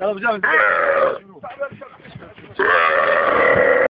Tell him.